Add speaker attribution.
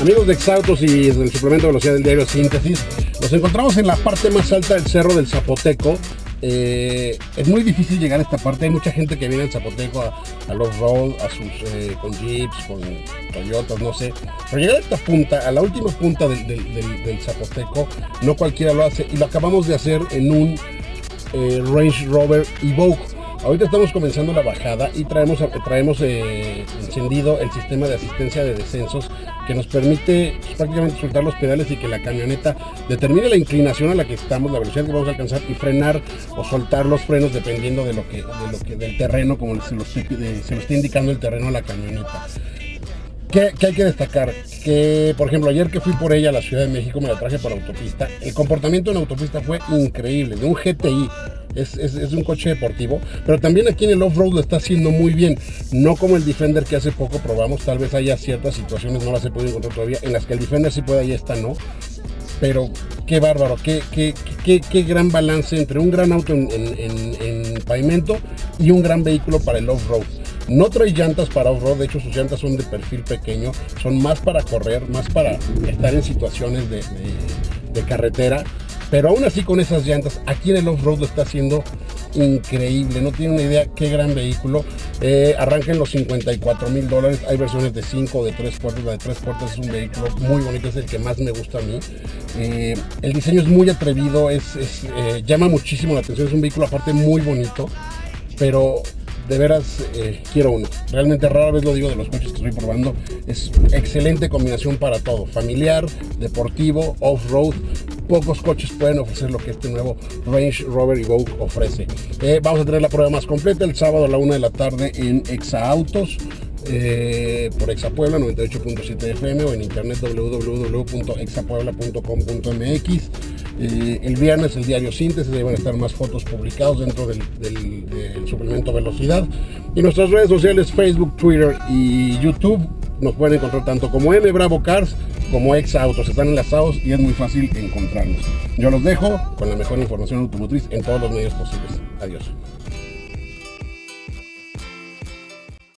Speaker 1: Amigos de Exautos y del suplemento de velocidad del diario Síntesis, nos encontramos en la parte más alta del cerro del Zapoteco. Eh, es muy difícil llegar a esta parte. Hay mucha gente que viene al Zapoteco a, los road, a sus eh, con jeeps, con Toyotas, no sé. Pero llegar a esta punta, a la última punta del Zapoteco, no cualquiera lo hace. Y lo acabamos de hacer en un eh, Range Rover Evoque. Ahorita estamos comenzando la bajada y traemos, traemos eh, encendido el sistema de asistencia de descensos que nos permite pues, prácticamente soltar los pedales y que la camioneta determine la inclinación a la que estamos, la velocidad que vamos a alcanzar y frenar o soltar los frenos dependiendo de lo que, de lo que del terreno, como se lo, de- se está indicando el terreno a la camioneta. ¿Qué, qué hay que destacar? Que, por ejemplo, ayer que fui por ella a la Ciudad de México, me la traje por autopista. El comportamiento en autopista fue increíble, de un GTI. Es, un coche deportivo, pero también aquí en el off-road lo está haciendo muy bien. No como el Defender que hace poco probamos, tal vez haya ciertas situaciones, no las he podido encontrar todavía, en las que el Defender sí puede y esta no. Pero qué bárbaro, qué, gran balance entre un gran auto en, en- en- en pavimento y un gran vehículo para el off-road. No trae llantas para off-road, de hecho sus llantas son de perfil pequeño, son más para correr, más para estar en situaciones de carretera. Pero aún así con esas llantas, aquí en el off-road lo está haciendo increíble. No tiene una idea qué gran vehículo. Eh, arranca en los 54 mil dólares. Hay versiones de 5 o de 3 puertas. La de 3 puertas es un vehículo muy bonito, es el que más me gusta a mí. Eh, el diseño es muy atrevido, es, es, eh, llama muchísimo la atención. Es un vehículo aparte muy bonito, pero de veras eh, quiero uno. Realmente rara vez lo digo de los coches que estoy probando. Es excelente combinación para todo. Familiar, deportivo, off-road. Pocos coches pueden ofrecer lo que este nuevo Range Rover Evoque ofrece. Eh, vamos a tener la prueba más completa el sábado a la una de la tarde en Exa Autos. eh, por Exa Puebla 98.7 FM o en internet www.exapuebla.com.mx eh, el viernes el diario Síntesis, ahí van a estar más fotos publicados dentro del, del- del suplemento Velocidad. Y nuestras redes sociales, Facebook, Twitter y YouTube, nos pueden encontrar tanto como M Bravo Cars como Ex Autos. Están enlazados y es muy fácil encontrarnos. Yo los dejo con la mejor información automotriz en todos los medios posibles. Adiós.